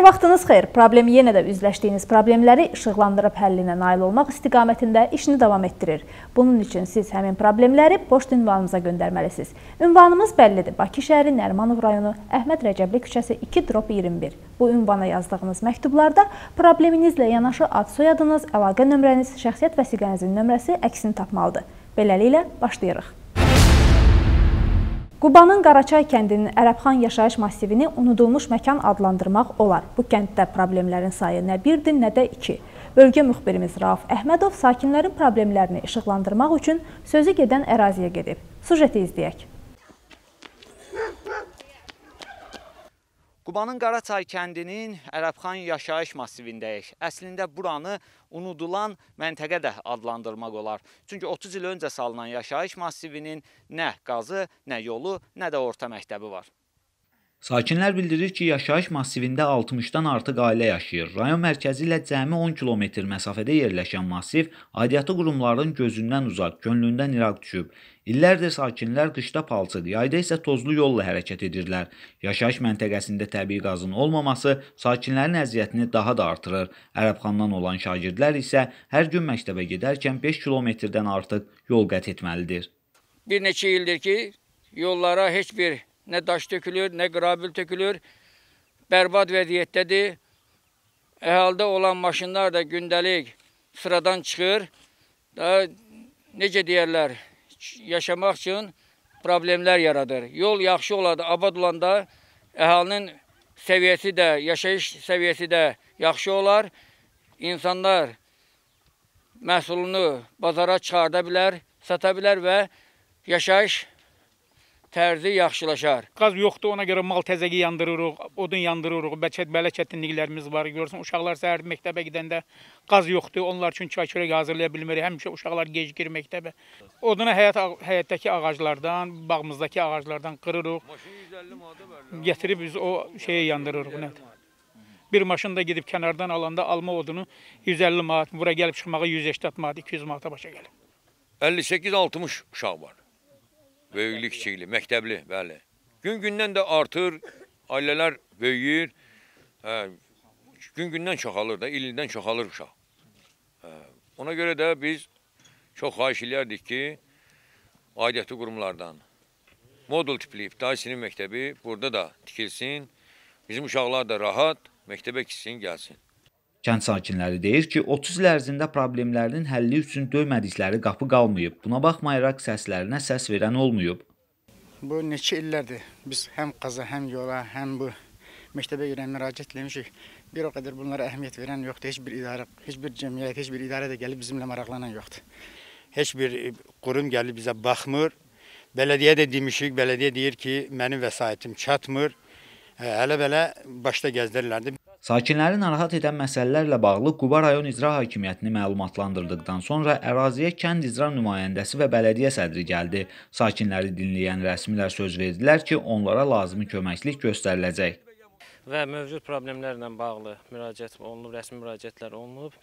Vaxtınız xeyir. Problemi yenə də üzləşdiyiniz problemləri işıqlandırıb həllinə nail olmaq istiqamətində işini davam etdirir. Bunun üçün siz həmin problemləri poçt ünvanımıza göndərməlisiniz. Ünvanımız bəllidir. Bakı şəhəri Nərimanov rayonu Əhməd Rəcəbli küçəsi 2-21. Bu ünvana yazdığınız məktublarda probleminizlə yanaşı ad soyadınız, əlaqə nömrəniz, şəxsiyyət vəsiqənizin nömrəsi əksini tapmalıdır. Beləliklə başlayırıq. Qubanın Qaraçay kəndinin Ərəbxan yaşayış massivini unudulmuş məkan adlandırmaq olar. Bu kənddə problemlərin sayı nə birdir, nə də iki. Bölgə müxbirimiz Rauf Əhmədov sakinlərin problemlərini işıqlandırmaq üçün sözü gedən əraziyə gedib. Sujeti izləyək. Qubanın Qaraçay kəndinin Ərəbxan yaşayış massivindəyik. Əslində buranı unudulan məntəqə də adlandırmaq olar. Çünki 30 il öncə salınan yaşayış massivinin nə qazı, nə yolu, nə də orta məktəbi var. Sakinlər bildirir ki, yaşayış massivində 60-dan artıq ailə yaşayır. Rayon mərkəzi ilə cəmi 10 kilometr məsafədə yerləşən massiv aidiyyatı qurumların gözündən uzaq, könlündən iraq düşüb. İllərdir sakinlər qışda palçıq, yayda isə tozlu yolla hərəkət edirlər. Yaşayış məntəqəsində təbii qazın olmaması sakinlərin əziyyətini daha da artırır. Ərəbxandan olan şagirdlər isə hər gün məktəbə gedərkən 5 kilometrdən artıq yol qət etməlidir. Bir neçə ildir ki, yollara heç bir Nə daş tökülür, nə qrabil tökülür. Bərbad vəziyyətdədir. Əhaldə olan maşınlar da gündəlik sıradan çıxır. Da necə deyərlər, yaşamaq üçün problemlər yaradır. Yol yaxşı olanda, abad olanda əhalinin səviyyəsi də, yaşayış səviyyəsi də yaxşı olar. İnsanlar məhsulunu bazara çıxarda bilər, sata bilər və yaşayış tərzi yaxşılaşar. Qaz yoxdur, ona görə mal təzəgi yandırırıq, odun yandırırıq, bəlkə belə çətinliklərimiz var. Görürsən, uşaqlar səhər məktəbə gedəndə qaz yoxdur, onlar üçün çay çörək hazırlaya bilmirik. Həmişə uşaqlar gecikir məktəbə. Odunu həyat həyətdəki ağaclardan, bağımızdakı ağaclardan qırırıq. Gətirib biz o şeyi yandırırıq, nədir? Bir maşın da gedib kənardan alanda alma odunu 150 manat, bura gəlib çıxmağa 180 manat, 200 manata başa gəlir. 58-60 uşaq var. Böyüklü, kiçikli, məktəbli, bəli. Gün-gündən də artır, ailələr böyüyür. Hə, gün-gündən çoxalır da, il-ildən çoxalır uşaq. Hə, ona görə də biz çox xahiş eləyərdik ki, aidiyyəti qurumlardan modul tipli ibtidai sinif məktəbi burada da tikilsin. Bizim uşaqlar da rahat məktəbə gitsin, gəlsin. Kənd sakinləri deyir ki, 30 il ərzində problemlərinin həlli üçün döymədikləri qapı qalmayıb. Buna baxmayaraq səslərinə səs verən olmayıb. Bu neçə illərdir biz həm qaza, həm yola, həm bu məktəbə görə müraciət etmişik. Bir o qədər bunlara əhəmiyyət verən yoxdur. Heç bir idarə, heç bir cəmiyyət, heç bir idarə də gəlib bizimlə maraqlanan yoxdur. Heç bir qurum gəlib bizə baxmır. Bələdiyyə də demişik, bələdiyyə deyir ki, mənim vəsaitim çatmır. Hələ belə başda gəzdirirlərdi. Sakinləri narahat edən məsələlərlə bağlı Quba rayon icra hakimiyyətini məlumatlandırdıqdan sonra əraziyə kənd icra nümayəndəsi və bələdiyyə sədri gəldi. Sakinləri dinləyən rəsmilər söz verdilər ki, onlara lazımi köməklik göstəriləcək. Və mövcud problemlərlə bağlı müraciət olunub, rəsmi müraciətlər olunub.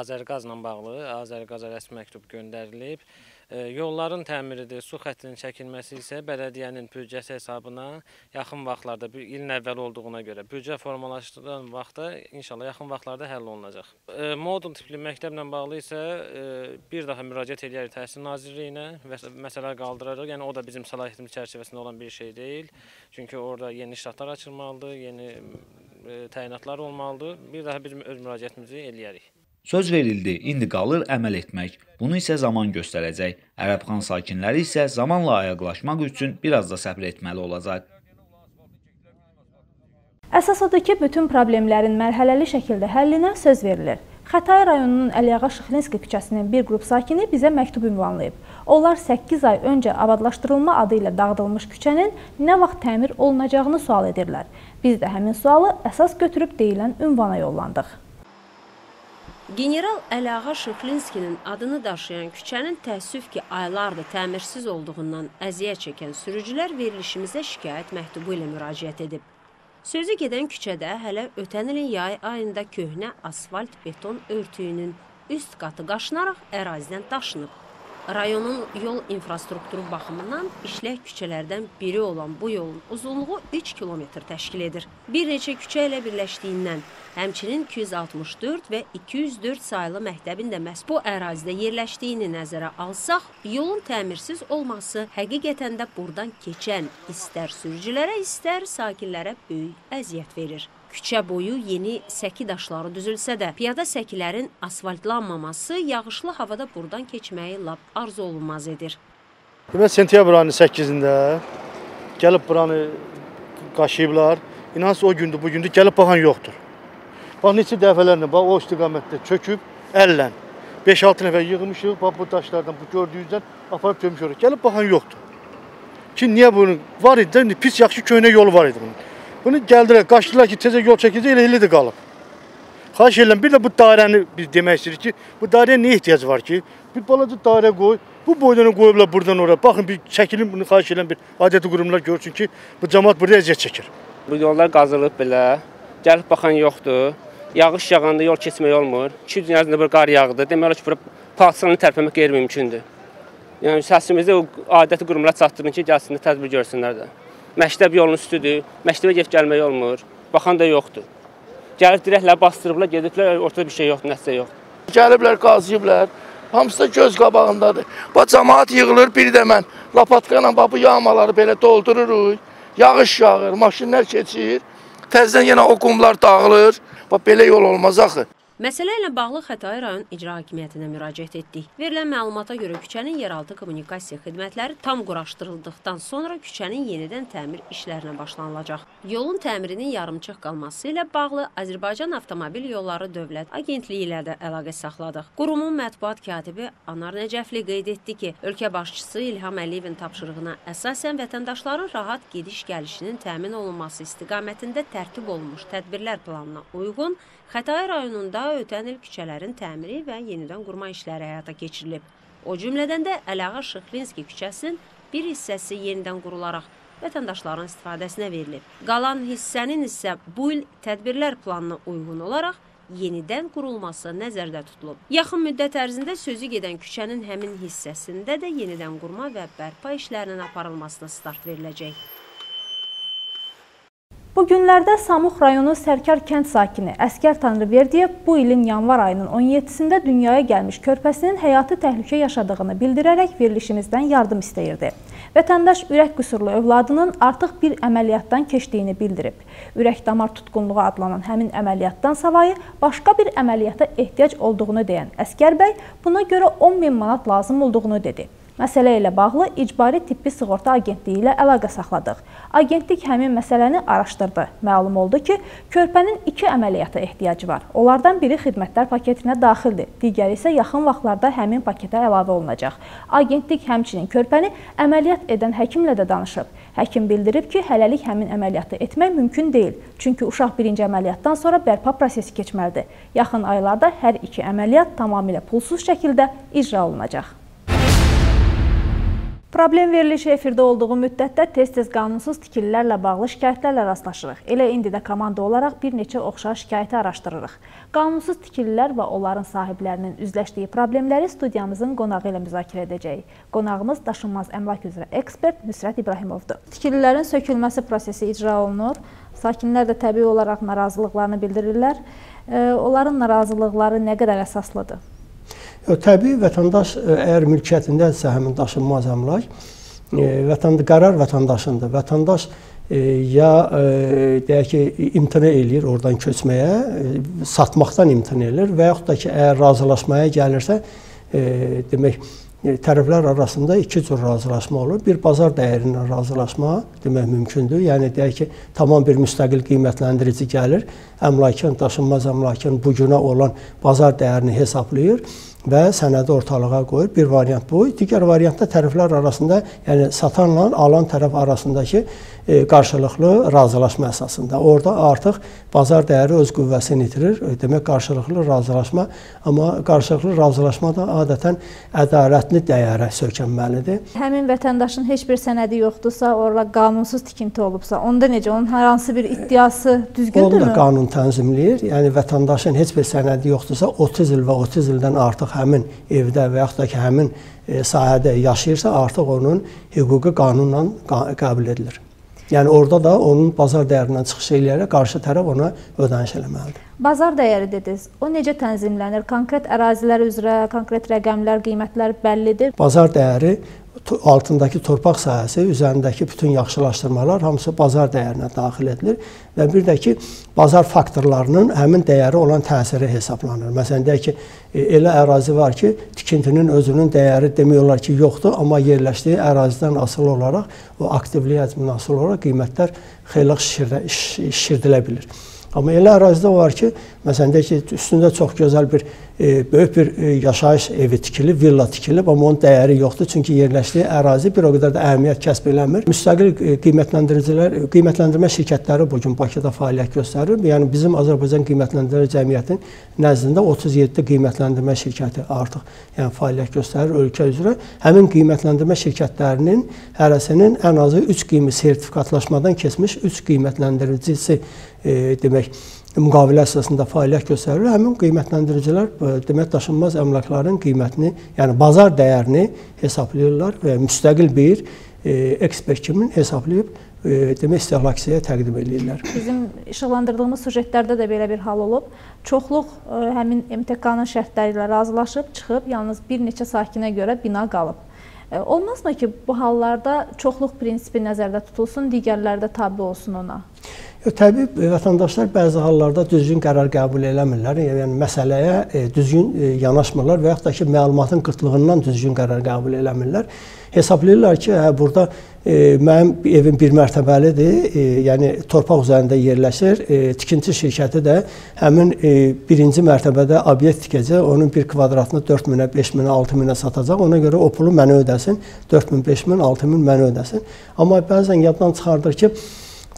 Azərqazla bağlı Azərqaza rəsmi məktub göndərilib. Yolların təmiridir, su xəttinin çəkilməsi isə bələdiyyənin büdcəsi hesabına yaxın vaxtlarda, bir ilin əvvəl olduğuna görə büdcə formalaşdıran vaxtda inşallah yaxın vaxtlarda həll olunacaq. Modul tipli məktəblə bağlı isə bir daha müraciət edərik Təhsil Nazirliyinə və məsələlər qaldırarıq. Yəni o da bizim səlahiyyətimiz çərçivəsində olan bir şey deyil. Çünki orada yeni ştatlar açılmalıdır, yeni təyinatlar olmalıdır. Bir daha biz öz müraciətimizi eləyərik. Söz verildi, indi qalır əməl etmək. Bunu isə zaman göstərəcək. Ərəbxan sakinləri isə zamanla ayaqlaşmaq üçün biraz da səbr etməli olacaq. Əsas odur ki, bütün problemlərin mərhələli şəkildə həllinə söz verilir. Xətai rayonunun Əliağa Şıxlinski küçəsinin bir qrup sakini bizə məktub ünvanlayıb. Onlar 8 ay öncə abadlaşdırılma adı ilə dağıdılmış küçənin nə vaxt təmir olunacağını sual edirlər. Biz də həmin sualı əsas götürüb deyilən ünvana yollandıq. General Əliağa Şıxlinskinin adını daşıyan küçənin təəssüf ki, aylardır təmirsiz olduğundan əziyyət çəkən sürücülər verilişimizə şikayət məktubu ilə müraciət edib. Sözü gedən küçədə hələ ötən ilin yay ayında köhnə asfalt beton örtüyünün üst qatı qaşınaraq ərazidən daşınıb. Rayonun yol infrastrukturu baxımından işlək küçələrdən biri olan bu yolun uzunluğu 3 kilometr təşkil edir. Bir neçə küçə ilə birləşdiyindən, həmçinin 264 və 204 saylı məktəbin də məhz bu ərazidə yerləşdiyini nəzərə alsaq, yolun təmirsiz olması həqiqətən də buradan keçən istər sürücülərə, istər sakinlərə böyük əziyyət verir. Küçə boyu yeni səki daşları düzülsə də, piyada səkilərin asfaltlanmaması yağışlı havada buradan keçməyi lap arzu olunmaz edir. Demək sentyabr ayının 8-də gəlib buranı qaşıyıblar. İnansı o gündür, bu gündür gəlib baxan yoxdur. Bax neçə dəfələrlə bax o istiqamətdə çöküb əllə 5-6 nəfər yığmışıq, bax bu daşlardan bu gördüyünüzdən aparıb gömüşük. Gəlib baxan yoxdur. Ki niyə bunu var idi, pis yaxşı köhnə yolu var idi bunun. Bunu gəldilər, qaçdılar ki, tezə yol çəkəcək, elə elədir qalıb. Xahiş edirəm, bir də bu dairəni biz demək istəyirik ki, bu dairəyə nə ehtiyac var ki? Bir balaca dairə qoy, bu boydan qoyublar buradan ora. Baxın bir çəkilin bunu xahiş edirəm bir adəti qurumlar görsün ki, bu cəmaət burada əziyyət çəkir. Bu yollar qazılıb belə, gəlib baxan yoxdur. Yağış yağanda yol keçmək olmur. 2 gün ərzində bir qar yağdı. Demək olar ki, bura parçalanı tərpənmək qeyri-mümkündür. Yəni səsimizi o adəti qurumlara çatdırın ki, gəlsinlər tədbir görsünlər də. Məktəb yolunun üstüdür. Məktəbə gedib gəlmək olmur. Baxan da yoxdur. Gəlib dirəklə bastırıblar, gediblər, ortada bir şey yoxdur, nəsə yoxdur. Gəliblər, qazıyıblar. Hamısı da göz qabağındadır. Bax cəmaət yığılır, biri də mən lapatka ilə bu yağmaları belə doldururuq. Yağış yağır, maşınlar keçir. Təzədən yenə o qumlar dağılır. Bax belə yol olmaz axı. Məsələ ilə bağlı Xətai rayon icra hakimiyyətinə müraciət etdik. Verilən məlumata görə küçənin yeraltı kommunikasiya xidmətləri tam quraşdırıldıqdan sonra küçənin yenidən təmir işlərinə başlanılacaq. Yolun təmirinin yarımçıq qalması ilə bağlı Azərbaycan Avtomobil Yolları Dövlət Agentliyi ilə də əlaqə saxladıq. Qurumun mətbuat katibi Anar Nəcəfli qeyd etdi ki, ölkə başçısı İlham Əliyevin tapşırığına əsasən vətəndaşların rahat gediş-gəlişinin təmin olunması istiqamətində tərtib olunmuş tədbirlər planına uyğun Xətai rayonunda ötən il küçələrin təmiri və yenidən qurma işləri həyata keçirilib. O cümlədən də Əliağa Şıxlinski küçəsinin bir hissəsi yenidən qurularaq vətəndaşların istifadəsinə verilib. Qalan hissənin isə bu il tədbirlər planına uyğun olaraq yenidən qurulması nəzərdə tutulub. Yaxın müddət ərzində sözü gedən küçənin həmin hissəsində də yenidən qurma və bərpa işlərinin aparılmasına start veriləcək. Günlərdə Samux rayonu Sərkar kənd sakini Əskər Tanrıverdiyev bu ilin yanvar ayının 17-sində dünyaya gəlmiş körpəsinin həyatı təhlükə yaşadığını bildirərək verilişimizdən yardım istəyirdi. Vətəndaş ürək qüsurlu övladının artıq bir əməliyyatdan keçdiyini bildirib. Ürək damar tutqunluğu adlanan həmin əməliyyatdan savayı başqa bir əməliyyata ehtiyac olduğunu deyən Əskər bəy buna görə 10 min manat lazım olduğunu dedi. Məsələ ilə bağlı İcbari Tibbi Sığorta Agentliyi ilə əlaqə saxladıq. Agentlik həmin məsələni araşdırdı. Məlum oldu ki, körpənin iki əməliyyata ehtiyacı var. Onlardan biri xidmətlər paketinə daxildir, digəri isə yaxın vaxtlarda həmin paketə əlavə olunacaq. Agentlik həmçinin körpəni əməliyyat edən həkimlə də danışıb. Həkim bildirib ki, hələlik həmin əməliyyatı etmək mümkün deyil. Çünki uşaq birinci əməliyyatdan sonra bərpa prosesi keçməlidir. Yaxın aylarda hər iki əməliyyat tamamilə pulsuz şəkildə icra olunacaq. Problem verilişi efirdə olduğu müddətdə tez-tez qanunsuz tikililərlə bağlı şikayətlərlə rastlaşırıq. Elə indi də komanda olaraq bir neçə oxşar şikayəti araşdırırıq. Qanunsuz tikililər və onların sahiblərinin üzləşdiyi problemləri studiyamızın qonağı ilə müzakirə edəcəyik. Qonağımız daşınmaz əmlak üzrə ekspert Nüsrət İbrahimovdur. Tikililərin sökülməsi prosesi icra olunur. Sakinlər də təbii olaraq narazılıqlarını bildirirlər. Onların narazılıqları nə qədər əsaslıdır? Təbii vətəndaş e, əgər mülkiyyətindədirsə həmin daşınmaz əmlak, e, vətəndə qərar vətəndaşındır. Vətəndaş e, ya deyək ki, imtina eləyir oradan köçməyə, satmaqdan imtina eləyir və yaxud da ki, əgər razılaşmaya gəlirsə, demək tərəflər arasında iki cür razılaşma olur. Bir bazar dəyəri ilə razılaşma demək mümkündür. Yəni deyək ki, tamam bir müstəqil qiymətləndirici gəlir, əmlakın, daşınmaz əmlakın bu günə olan bazar dəyərini hesablayır və sənədi ortalığa qoyur. Bir variant bu. Digər variantda tərəflər arasında, yəni satanla alan tərəf arasındakı e, qarşılıqlı razılaşma əsasında. Orada artıq bazar dəyəri öz qüvvəsini itirir. E, demək qarşılıqlı razılaşma, amma qarşılıqlı razılaşma da adətən ədalətli dəyərə sökənməlidir. Həmin vətəndaşın heç bir sənədi yoxdursa, orada qanunsuz tikinti olubsa, onda necə onun hər hansı bir iddiası düzgündürmü? Onu da qanun tənzimləyir. Yəni vətəndaşın heç bir sənədi yoxdursa, 30 il və 30 ildən artıq artıq həmin evdə və yaxud da ki, həmin e, sahədə yaşayırsa, artıq onun hüquqi qanunla qəbul edilir. Yəni orada da onun bazar dəyərindən çıxış eləyərək qarşı tərəf ona ödəniş eləməlidir. Bazar dəyəri dediniz. O necə tənzimlənir? Konkret ərazilər üzrə konkret rəqəmlər, qiymətlər bəllidir. Bazar dəyəri altındakı torpaq sahəsi, üzərindəki bütün yaxşılaşdırmalar hamısı bazar dəyərinə daxil edilir və bir də ki, bazar faktorlarının həmin dəyəri olan təsiri hesablanır. Məsələn, deyək ki, e, elə ərazi var ki, tikintinin özünün dəyəri demək olar ki, yoxdur, amma yerləşdiyi ərazidən asılı olaraq, o aktivliyi həcmindən asılı olaraq qiymətlər xeyli şişirdilə bilir. Amma elə ərazidə var ki, məsələn deyək ki, üstündə çox gözəl bir e, böyük bir e, yaşayış evi tikilib, villa tikilib, amma onun dəyəri yoxdur, çünki yerləşdiyi ərazi bir o qədər də əhəmiyyət kəsb eləmir. Müstəqil e, qiymətləndiricilər, qiymətləndirmə şirkətləri bu gün Bakıda fəaliyyət göstərir. Yəni bizim Azərbaycan qiymətləndirmə cəmiyyətinin nəzdində 37 qiymətləndirmə şirkəti artıq yəni fəaliyyət göstərir ölkə üzrə. Həmin qiymətləndirmə şirkətlərinin hərəsinin ən azı 3 qiymi sertifikatlaşmadan keçmiş 3 qiymətləndiricisi e, demək müqavilə əsasında fəaliyyət göstərir. Həmin qiymətləndiricilər e, demək daşınmaz əmlakların qiymətini, yəni bazar dəyərini hesablayırlar və müstəqil bir e, ekspert kimi hesablayıb e, demək istehlakçıya təqdim edirlər. Bizim işıqlandırdığımız sujetlərdə də belə bir hal olub. Çoxluq həmin MTK-nın şərtləri ilə razılaşıb çıxıb, yalnız bir neçə sakinə görə bina qalıb. Olmazmı ki, bu hallarda çoxluq prinsipi nəzərdə tutulsun, digərləri də tabe olsun ona? Təbii vətəndaşlar bəzi hallarda düzgün qərar qəbul eləmirlər. Yəni məsələyə e, düzgün e, yanaşmırlar və yaxud da ki, məlumatın qıtlığından düzgün qərar qəbul eləmirlər. Hesablayırlar ki, hə burada e, mənim evim bir mərtəbəlidir, e, yəni torpaq üzərində yerləşir. E, tikinti şirkəti də həmin e, birinci mərtəbədə obyekt tikəcək, onun bir kvadratını 4000-ə, 5000-ə, 6000-ə satacaq. Ona görə o pulu mənə ödəsin. 4000, 5000, 6000 mənə ödəsin. Amma bəzən yaddan çıxardır ki,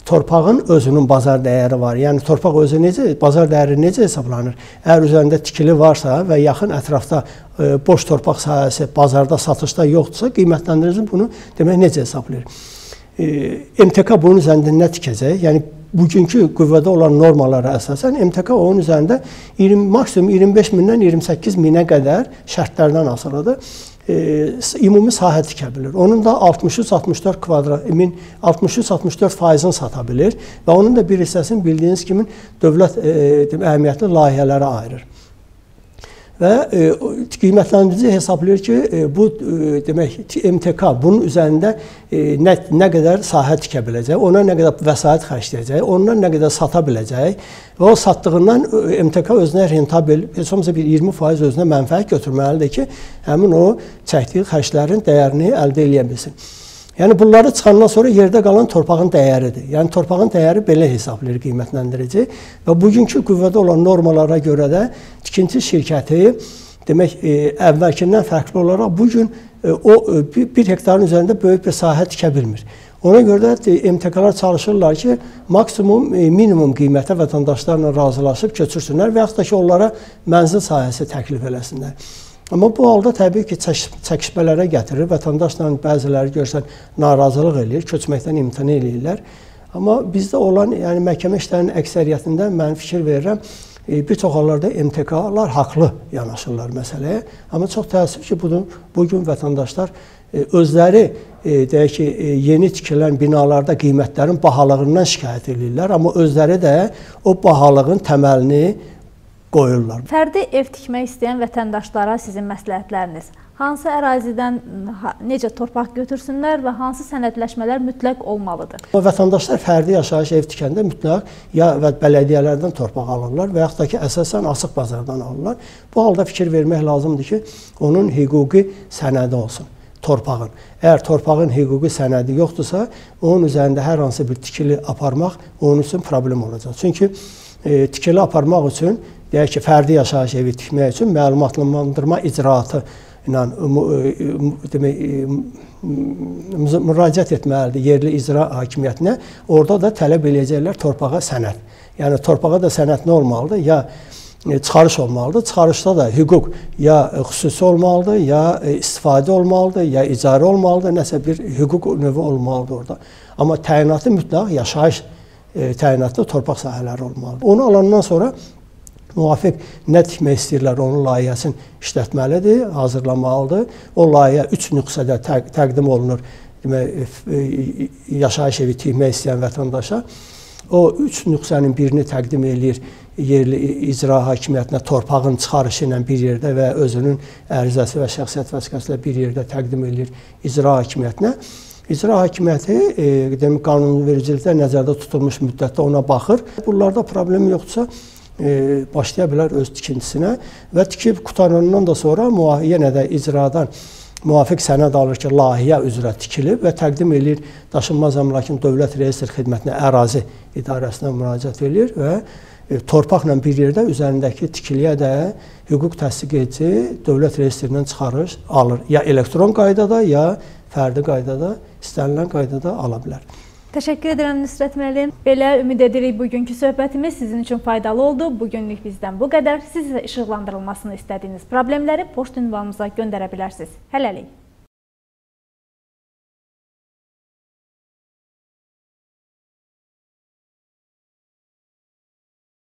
torpağın özünün bazar dəyəri var. Yəni torpaq özü necə, bazar dəyəri necə hesablanır? Əgər üzərində tikili varsa və yaxın ətrafda e, boş torpaq sahəsi bazarda satışda yoxdursa, qiymətləndirici bunu demək necə hesablayır? E, MTK bunun üzərində nə tikəcək? Yəni bugünkü qüvvədə olan normalara əsasən MTK onun üzərində 20 maksimum 25 mindən 28 minə qədər şərtlərdən asılıdır ümumi sahə tikə bilir. Onun da 63-64 kvadrat, 63-64 faizini sata bilir və onun da bir hissəsini bildiyiniz kimi dövlət e, əhəmiyyətli layihələrə ayırır və e, qiymətləndirici hesablayır ki, e, bu e, demək MTK bunun üzərində nə nə qədər sahə tikə biləcək, ona nə qədər vəsait xərcləyəcək, ondan nə qədər sata biləcək və o satdığından MTK özünə rentabel, heç olmasa bir 20% özünə mənfəət götürməlidir ki, həmin o çəkdiyi xərclərin dəyərini əldə edə bilsin. Yəni bunları çıxandan sonra yerdə qalan torpağın dəyəridir. Yəni torpağın dəyəri belə hesablayır qiymətləndirici və bugünkü qüvvədə olan normalara görə də tikinti şirkəti demək e, əvvəlkindən fərqli olaraq bu gün e, o e, 1 hektarın üzərində böyük bir sahə tikə bilmir. Ona görə də MTK-lar çalışırlar ki, maksimum e, minimum qiymətə vətəndaşlarla razılaşıb köçürsünlər və yaxud da ki, onlara mənzil sahəsi təklif eləsinlər. Amma bu halda təbii ki, çəkişmələrə gətirir. Vətəndaşla bəziləri görsən narazılıq eləyir, köçməkdən imtina eləyirlər. Amma bizdə olan, yəni məhkəmə işlərinin əksəriyyətində mən fikir verirəm, e, bir çox hallarda MTK-lar haqlı yanaşırlar məsələyə. Amma çox təəssüf ki, bunu bu gün vətəndaşlar e, özləri e, deyək ki, yeni tikilən binalarda qiymətlərin bahalığından şikayət edirlər, amma özləri də o bahalığın təməlini qoyurlar. Fərdi ev tikmək istəyən vətəndaşlara sizin məsləhətləriniz hansı ərazidən necə torpaq götürsünlər və hansı sənədləşmələr mütləq olmalıdır? O vətəndaşlar fərdi yaşayış ev tikəndə mütləq ya və bələdiyyələrdən torpaq alırlar və yaxud da ki, əsasən açıq bazardan alırlar. Bu halda fikir vermək lazımdır ki, onun hüquqi sənədi olsun torpağın. Əgər torpağın hüquqi sənədi yoxdursa, onun üzərində hər hansı bir tikili aparmaq onun üçün problem olacaq. Çünki e, tikili aparmaq üçün deyək ki, fərdi yaşayış evi tikmək üçün məlumatlandırma icraatı ilə demək müraciət etməlidir yerli icra hakimiyyətinə. Orada da tələb eləyəcəklər torpağa sənəd. Yəni torpağa da sənəd nə olmalıdır? Ya e, çıxarış olmalıdır. Çıxarışda da hüquq ya xüsusi olmalıdır, ya e, istifadə olmalıdır, ya icarə olmalıdır, nəsə bir hüquq növü olmalıdır orada. Amma təyinatı mütləq yaşayış e, təyinatlı torpaq sahələri olmalıdır. Onu alandan sonra müvafiq nə tikmək istəyirlər, onun layihəsini işlətməlidir, hazırlamalıdır. O layihə 3 nüsxədə təq təqdim olunur. Demək, yaşayış evi tikmək istəyən vətəndaşa o 3 nüsxənin birini təqdim eləyir yerli icra hakimiyyətinə torpağın çıxarışı ilə bir yerdə və özünün ərizəsi və şəxsiyyət vəsiqəsi ilə bir yerdə təqdim eləyir icra hakimiyyətinə. İcra hakimiyyəti e, demək qanunvericilikdə nəzərdə tutulmuş müddətdə ona baxır. Bunlarda problem yoxdursa e, başlaya bilər öz tikintisinə və tikib qutarandan da sonra yenə də icradan müvafiq sənəd alır ki, layihə üzrə tikilib və təqdim eləyir Daşınmaz Əmlakın Dövlət Reyestr Xidmətinə ərazi idarəsinə müraciət eləyir və e, torpaqla bir yerdə üzərindəki tikiliyə də hüquq təsdiq edici dövlət reyestrindən çıxarış alır. Ya elektron qaydada, ya fərdi qaydada, istənilən qaydada ala bilər. Təşəkkür edirəm Nüsrət müəllim. Belə ümid edirik bugünkü söhbətimiz sizin üçün faydalı oldu. Bu günlük bizdən bu qədər. Siz isə işıqlandırılmasını istədiyiniz problemləri poçt ünvanımıza göndərə bilərsiniz. Hələlik.